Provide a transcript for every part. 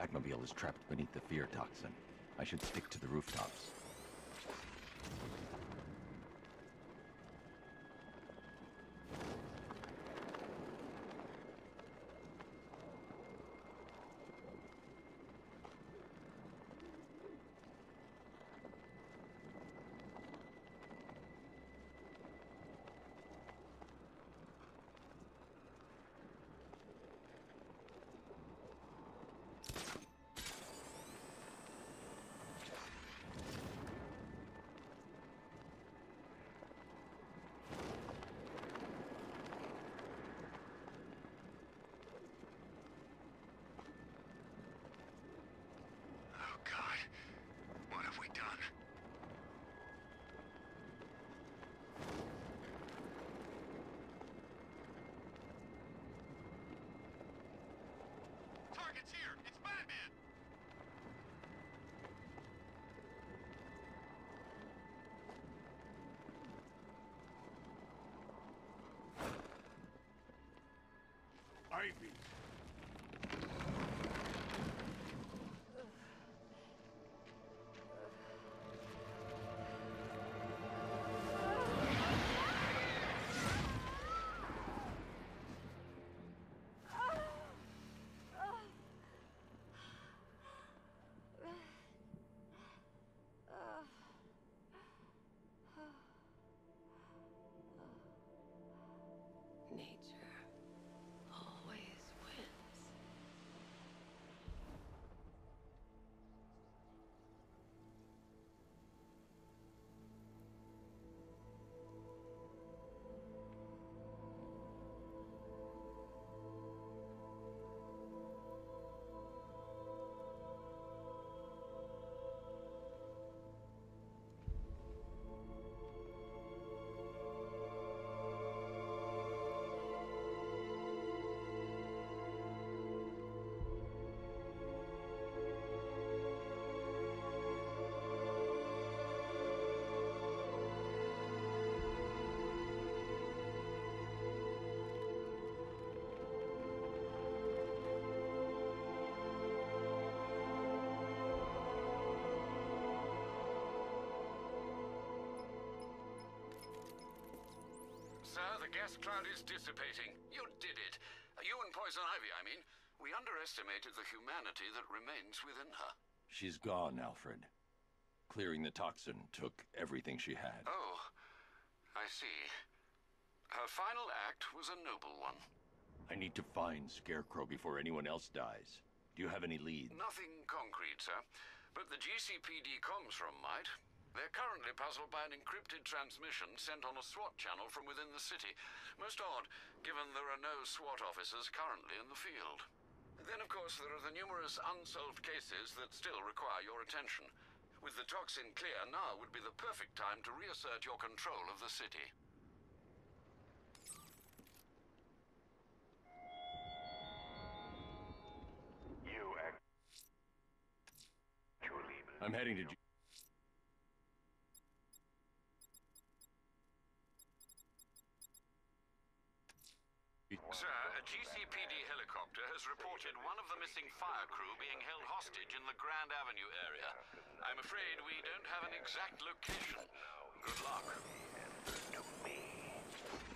Batmobile is trapped beneath the fear toxin. I should stick to the rooftops. Ivy! Gas cloud is dissipating. You did it. You and Poison Ivy, I mean. We underestimated the humanity that remains within her. She's gone, Alfred. Clearing the toxin took everything she had. Oh, I see. Her final act was a noble one. I need to find Scarecrow before anyone else dies. Do you have any leads? Nothing concrete, sir. But the GCPD comms room might. They're currently puzzled by an encrypted transmission sent on a SWAT channel from within the city. Most odd, given there are no SWAT officers currently in the field. Then, of course, there are the numerous unsolved cases that still require your attention. With the toxin clear, now would be the perfect time to reassert your control of the city. You actually... I'm heading to... G- Sir, a GCPD helicopter has reported one of the missing fire crew being held hostage in the Grand Avenue area. I'm afraid we don't have an exact location. Good luck. to me.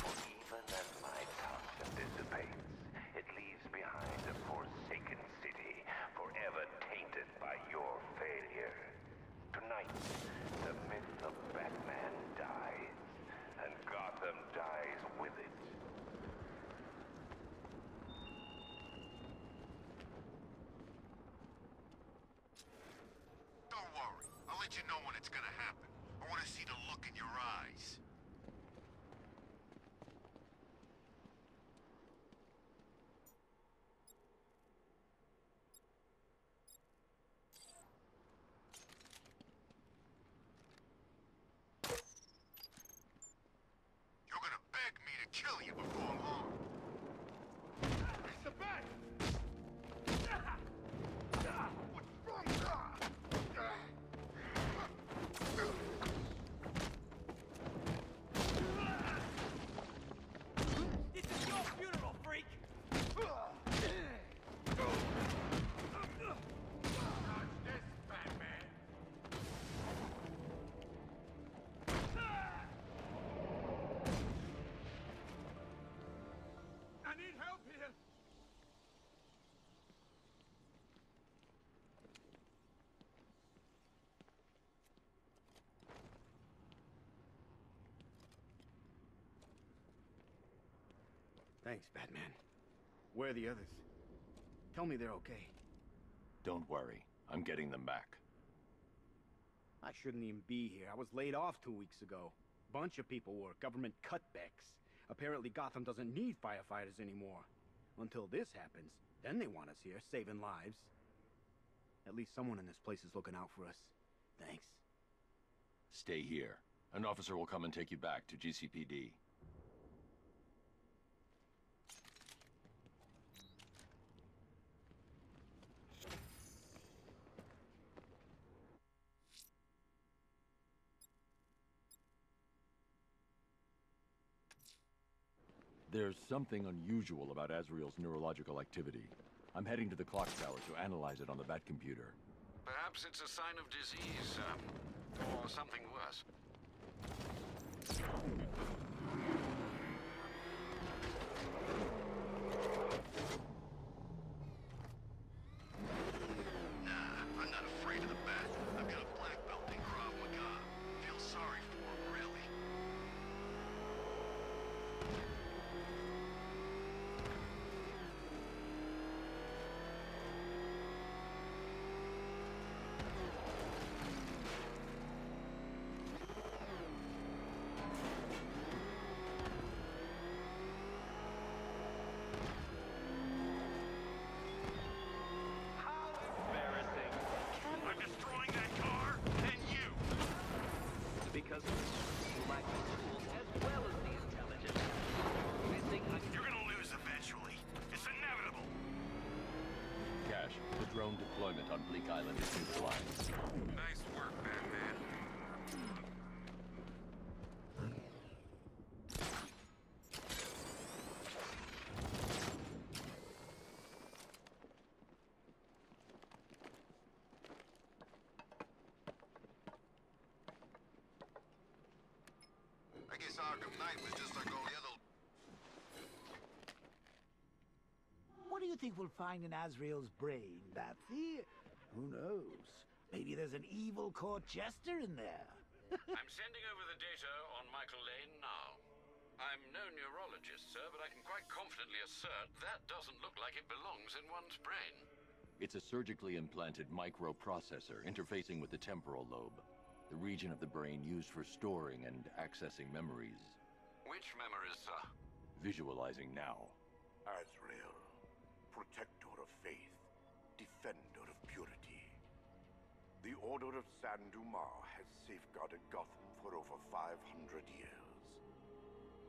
For even as my toxin dissipates, it leaves behind a forsaken city, forever tainted by your failure. Tonight, the myth of Batman dies, and Gotham dies with it. Don't worry. I'll let you know when it's gonna happen. I want to see the look in your eyes. You're gonna beg me to kill you Thanks, Batman. Where are the others? Tell me they're okay. Don't worry. I'm getting them back. I shouldn't even be here. I was laid off two weeks ago. Bunch of people were. Government cutbacks. Apparently Gotham doesn't need firefighters anymore. Until this happens, then they want us here, saving lives. At least someone in this place is looking out for us. Thanks. Stay here. An officer will come and take you back to GCPD. There's something unusual about Azrael's neurological activity. I'm heading to the clock tower to analyze it on the Bat computer. Perhaps it's a sign of disease, uh, or something worse. Deployment on Bleak Island is neutralized. Nice work, Batman. I guess Arkham Knight was just like all the other What do you think we'll find in Azrael's brain, Batsy? Who knows? Maybe there's an evil court jester in there. I'm sending over the data on Michael Lane now. I'm no neurologist, sir, but I can quite confidently assert that doesn't look like it belongs in one's brain. It's a surgically implanted microprocessor interfacing with the temporal lobe, the region of the brain used for storing and accessing memories. Which memories, sir? Visualizing now. Azrael, protector of faith, defender of purity. The Order of Saint Dumas has safeguarded Gotham for over 500 years.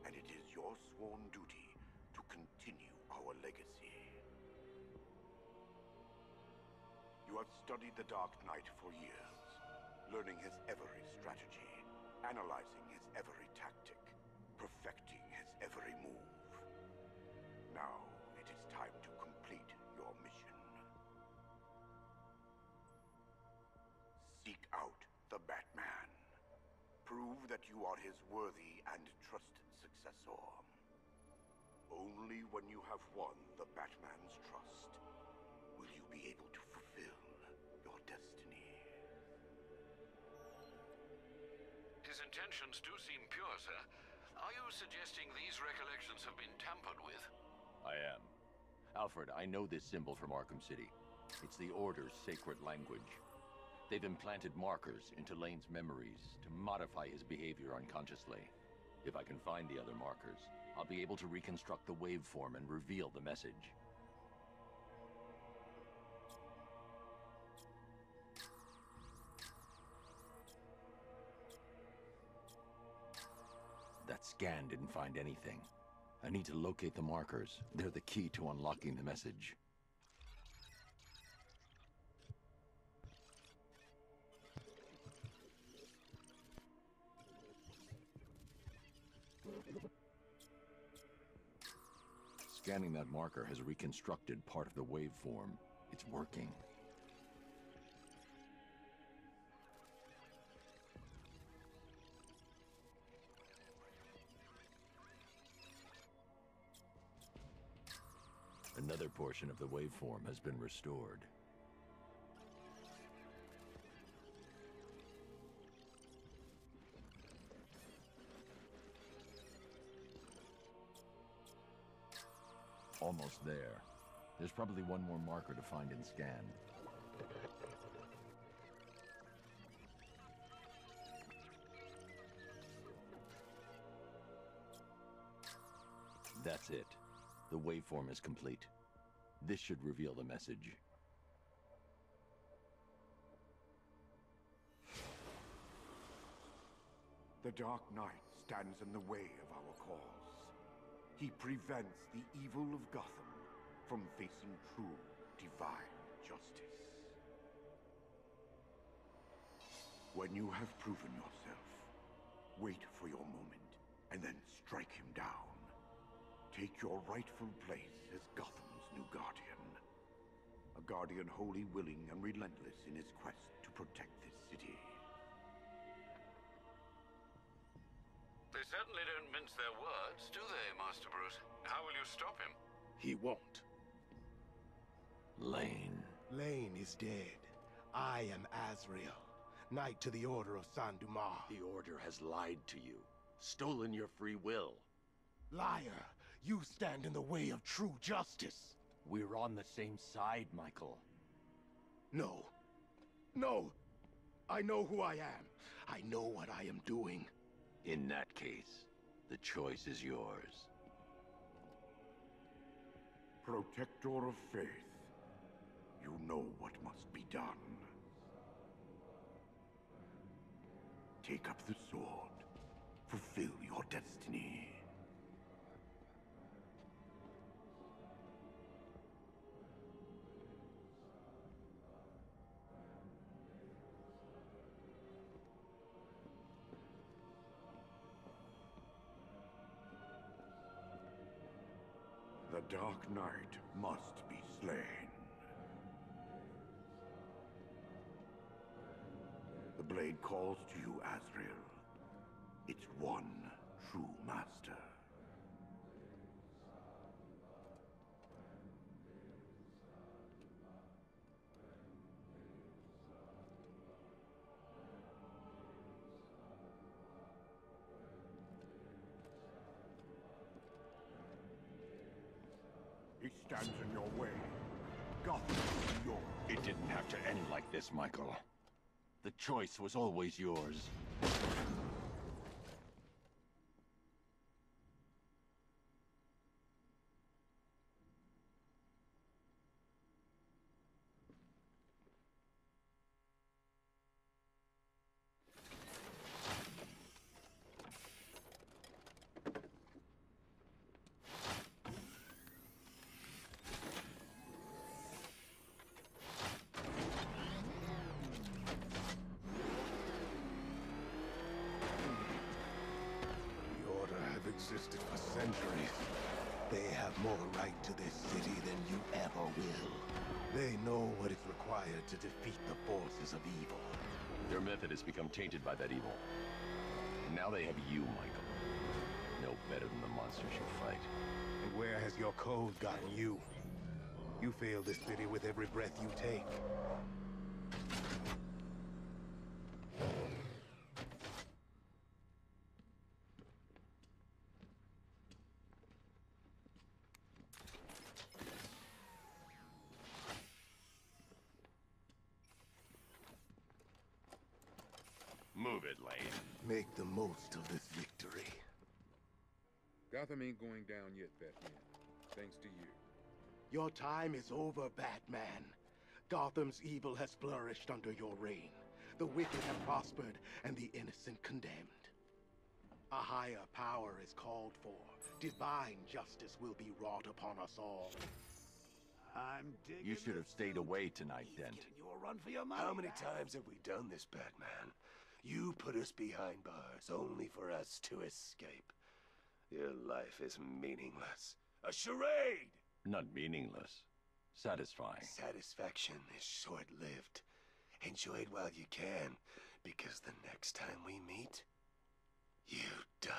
And it is your sworn duty to continue our legacy. You have studied the Dark Knight for years, learning his every strategy, analyzing his every tactic, perfecting his every move. Now that you are his worthy and trusted successor. Only when you have won the Batman's trust will you be able to fulfill your destiny. His intentions do seem pure, sir. Are you suggesting these recollections have been tampered with? I am. Alfred, I know this symbol from Arkham City. It's the Order's sacred language. They've implanted markers into Lane's memories to modify his behavior unconsciously. If I can find the other markers, I'll be able to reconstruct the waveform and reveal the message. That scan didn't find anything. I need to locate the markers. They're the key to unlocking the message. Scanning that marker has reconstructed part of the waveform. It's working. Another portion of the waveform has been restored. There's probably one more marker to find and scan. That's it. The waveform is complete. This should reveal the message. The Dark Knight stands in the way of our cause. He prevents the evil of Gotham from facing true divine justice. When you have proven yourself, wait for your moment and then strike him down. Take your rightful place as Gotham's new guardian. A guardian wholly willing and relentless in his quest to protect this city. They certainly don't mince their words, do they, Master Bruce? How will you stop him? He won't. Lane. Lane is dead. I am Azrael, Knight to the Order of Saint Dumas. The Order has lied to you, stolen your free will. Liar! You stand in the way of true justice. We're on the same side, Michael. No. No! I know who I am. I know what I am doing. In that case, the choice is yours. Protector of faith, you know what must be done. Take up the sword. Fulfill your destiny. The Dark Knight must be slain. Blade calls to you, Azrael. Its one true master. He stands in your way. Gotham. It didn't have to end like this, Michael. The choice was always yours. The Order have existed for centuries. They have more right to this city than you ever will. They know what is required to defeat the forces of evil. Their method has become tainted by that evil. And now they have you, Michael. No better than the monsters you fight. And where has your code gotten you? You fail this city with every breath you take. Move it, Lane. Make the most of this victory. Gotham ain't going down yet, Batman. Thanks to you. Your time is over, Batman. Gotham's evil has flourished under your reign. The wicked have prospered, and the innocent condemned. A higher power is called for. Divine justice will be wrought upon us all. I'm digging You should have stayed away tonight, Dent. You a run for your money. How many Bat. times have we done this, Batman? You put us behind bars only for us to escape. Your life is meaningless. A charade! Not meaningless. Satisfying. Satisfaction is short lived. Enjoy it while you can, because the next time we meet, you die.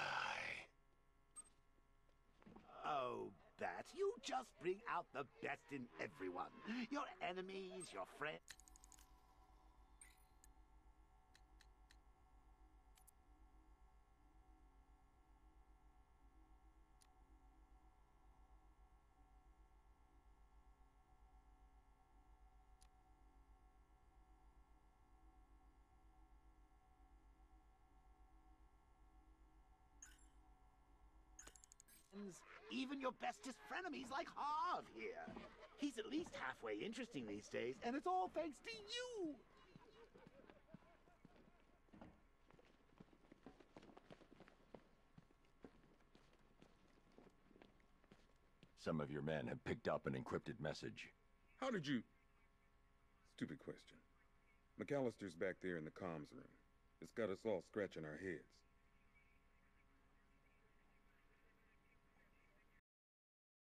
Oh, Bat, you just bring out the best in everyone. Your enemies, your friends. Friends, even your bestest frenemies like Harv here. He's at least halfway interesting these days, and it's all thanks to you. Some of your men have picked up an encrypted message. How did you... Stupid question. McAllister's back there in the comms room. It's got us all scratching our heads.